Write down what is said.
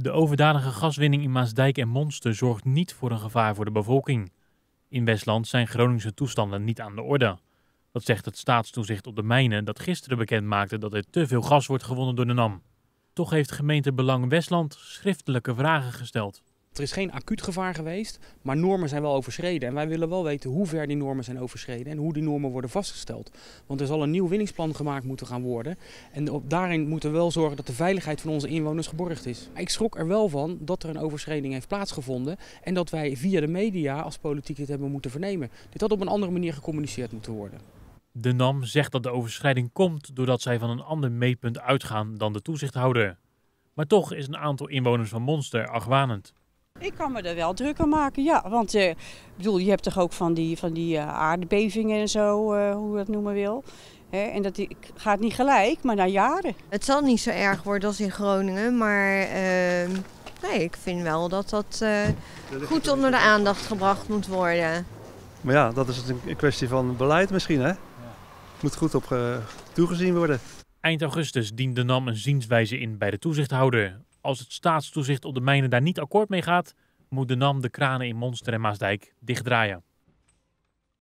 De overdadige gaswinning in Maasdijk en Monster zorgt niet voor een gevaar voor de bevolking. In Westland zijn Groningse toestanden niet aan de orde. Dat zegt het staatstoezicht op de mijnen dat gisteren bekend maakte dat er te veel gas wordt gewonnen door de NAM. Toch heeft gemeente Belang Westland schriftelijke vragen gesteld. Er is geen acuut gevaar geweest, maar normen zijn wel overschreden. En wij willen wel weten hoe ver die normen zijn overschreden en hoe die normen worden vastgesteld. Want er zal een nieuw winningsplan gemaakt moeten gaan worden. En op, daarin moeten we wel zorgen dat de veiligheid van onze inwoners geborgd is. Ik schrok er wel van dat er een overschreding heeft plaatsgevonden. En dat wij via de media als politiek dit hebben moeten vernemen. Dit had op een andere manier gecommuniceerd moeten worden. De NAM zegt dat de overschrijding komt doordat zij van een ander meetpunt uitgaan dan de toezichthouder. Maar toch is een aantal inwoners van Monster argwanend. Ik kan me er wel druk aan maken, ja. Want eh, bedoel, je hebt toch ook van die, van die uh, aardbevingen en zo, uh, hoe je dat noemen wil. Hè? En dat die, gaat niet gelijk, maar na jaren. Het zal niet zo erg worden als in Groningen, maar ehm, nee, ik vind wel dat dat goed onder de aandacht gebracht moet worden. Maar ja, dat is een kwestie van beleid misschien, hè? Moet goed op toegezien worden. Eind augustus dient de NAM een zienswijze in bij de toezichthouder. Als het staatstoezicht op de mijnen daar niet akkoord mee gaat, moet de NAM de kranen in Monster en Maasdijk dichtdraaien.